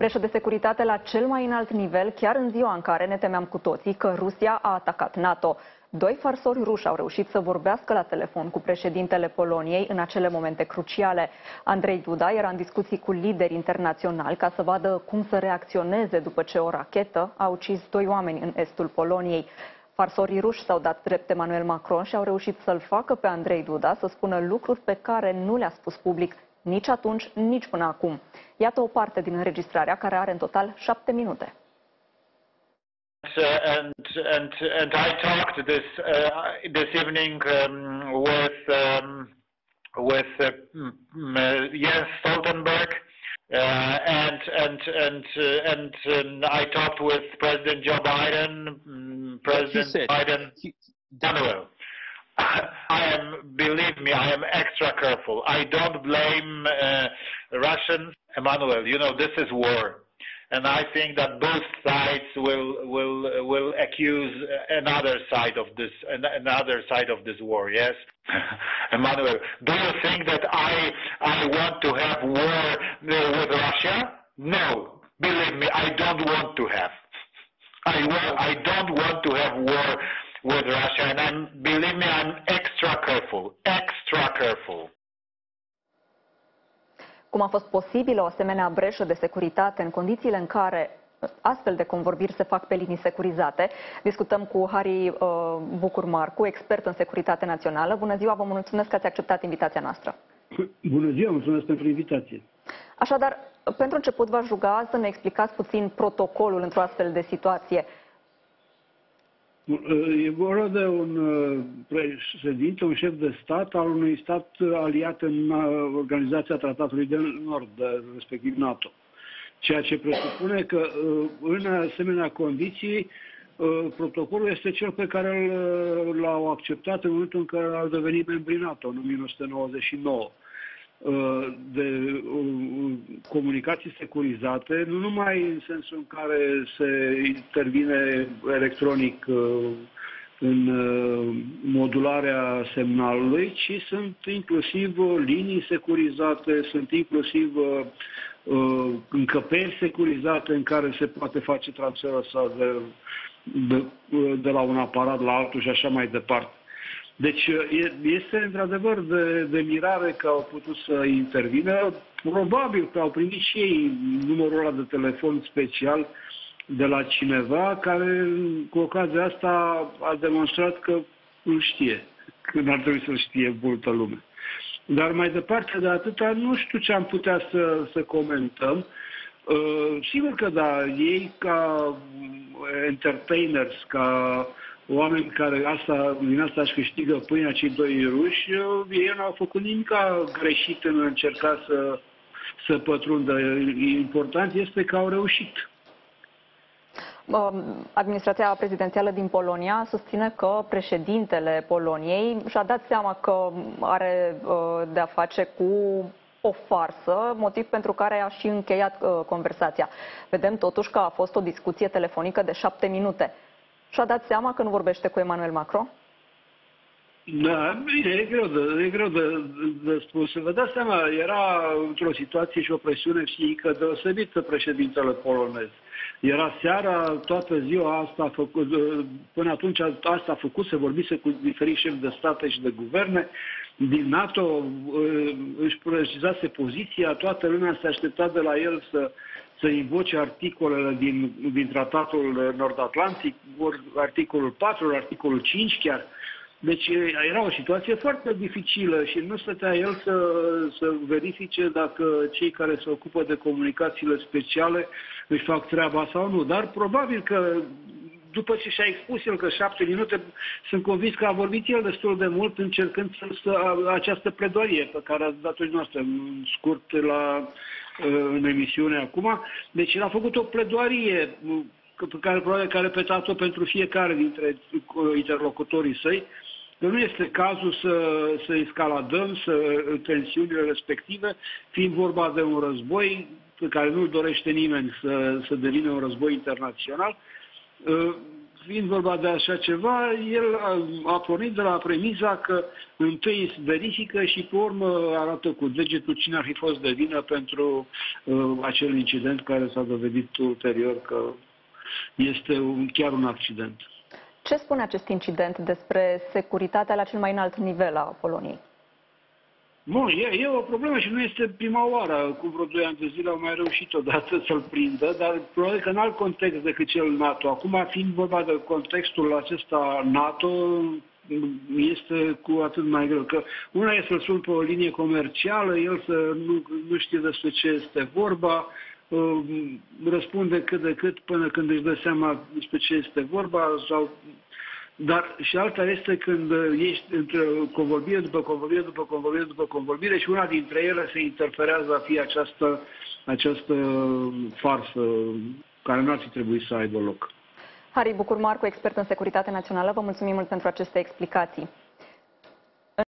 Breșă de securitate la cel mai înalt nivel, chiar în ziua în care ne temeam cu toții că Rusia a atacat NATO. Doi farsori ruși au reușit să vorbească la telefon cu președintele Poloniei în acele momente cruciale. Andrei Duda era în discuții cu lideri internaționali ca să vadă cum să reacționeze după ce o rachetă a ucis doi oameni în estul Poloniei. Farsorii ruși s-au dat drept Emmanuel Macron și au reușit să-l facă pe Andrei Duda să spună lucruri pe care nu le-a spus public nici atunci, nici până acum. Iată o parte din înregistrarea care are în total șapte minute. Uh, and and and I talked this uh, this evening um, with um, with uh, Jens Stoltenberg uh, and and and uh, and um, I talked with President Joe Biden, um, President Biden, he, Manuel. I am, believe me, I am extra careful. I don't blame uh, Russians. Emmanuel, you know, this is war. And I think that both sides will will will accuse another side of this another side of this war. Yes, Emmanuel, do you think that I I want to have war with Russia? No, believe me, I don't want to have. I I don't want to have war with Russia, and I'm believe me, I'm extra careful, extra careful. Cum a fost posibilă o asemenea breșă de securitate în condițiile în care astfel de convorbiri se fac pe linii securizate. Discutăm cu Harry uh, Bucur Marcu, expert în securitate națională. Bună ziua, vă mulțumesc că ați acceptat invitația noastră. Bună ziua, mulțumesc pentru invitație. Așadar, pentru început v-aș ruga să ne explicați puțin protocolul într-o astfel de situație. E vorba de un uh, președinte, un șef de stat al unui stat aliat în uh, Organizația Tratatului de Nord, respectiv NATO. Ceea ce presupune că uh, în asemenea condiții protocolul este cel pe care l-au acceptat în momentul în care au devenit membri NATO, în 1999 de comunicații securizate, nu numai în sensul în care se intervine electronic uh, în uh, modularea semnalului, ci sunt inclusiv linii securizate, sunt inclusiv uh, încăperi securizate în care se poate face transferul de, de, de la un aparat la altul și așa mai departe. Deci este într-adevăr de, de mirare că au putut să intervină. Probabil că au primit și ei numărul ăla de telefon special de la cineva care cu ocazia asta a demonstrat că îl știe, când ar trebui să-l știe multă lume. Dar mai departe de atâta, nu știu ce am putea să, să comentăm. Uh, sigur că da, ei ca entertainers, ca oameni care asta, din asta își câștigă pâinea cei doi ruși, ei nu au făcut nimic greșit în încerca să, să pătrundă. Important este că au reușit. Administrația prezidențială din Polonia susține că președintele Poloniei și-a dat seama că are ă, de-a face cu o farsă, motiv pentru care a și încheiat ă, conversația. Vedem totuși că a fost o discuție telefonică de șapte minute. Și-a dat seama că nu vorbește cu Emmanuel Macron? Da, bine, e greu de, e greu de, de spus. Vă dați seama, era într-o situație și o presiune psihică deosebită președintele polonez. Era seara, toată ziua asta, a făcut, până atunci asta a făcut, se vorbise cu diferiți șefi de state și de guverne. Din NATO își precizase poziția, toată lumea se aștepta de la el să să invoce articolele din, din tratatul nord-atlantic, articolul 4, articolul 5 chiar. Deci era o situație foarte dificilă și nu stătea el să, să verifice dacă cei care se ocupă de comunicațiile speciale își fac treaba sau nu. Dar probabil că după ce și-a expus el că șapte minute, sunt convins că a vorbit el destul de mult încercând să, să această pledoarie pe care ați dat-o noastră, scurt la în emisiune acum. Deci el a făcut o pledoarie pe care probabil că a repetat-o pentru fiecare dintre interlocutorii săi, că nu este cazul să, să escaladăm să, tensiunile respective, fiind vorba de un război pe care nu dorește nimeni să, să devină un război internațional, fiind vorba de așa ceva, el a, a pornit de la premiza că întâi se verifică și pe urmă arată cu degetul cine ar fi fost de vină pentru uh, acel incident care s-a dovedit ulterior că este un, chiar un accident. Ce spune acest incident despre securitatea la cel mai înalt nivel a Poloniei? Bun, e, e o problemă și nu este prima oară. Cu vreo 2 ani de zile au mai reușit odată să-l prindă, dar probabil că în alt context decât cel NATO. Acum, fiind vorba de contextul acesta NATO, este cu atât mai greu. Că una e să-l sun pe o linie comercială, el să nu, nu știe despre ce este vorba, uh, răspunde cât de cât până când își dă seama despre ce este vorba sau dar și alta este când ești între convorbire după convorbire după convorbire după convorbire și una dintre ele se interferează a fi această, această farsă care nu ar fi trebuit să aibă loc. Harry Bucur Marcu, expert în securitate națională, vă mulțumim mult pentru aceste explicații.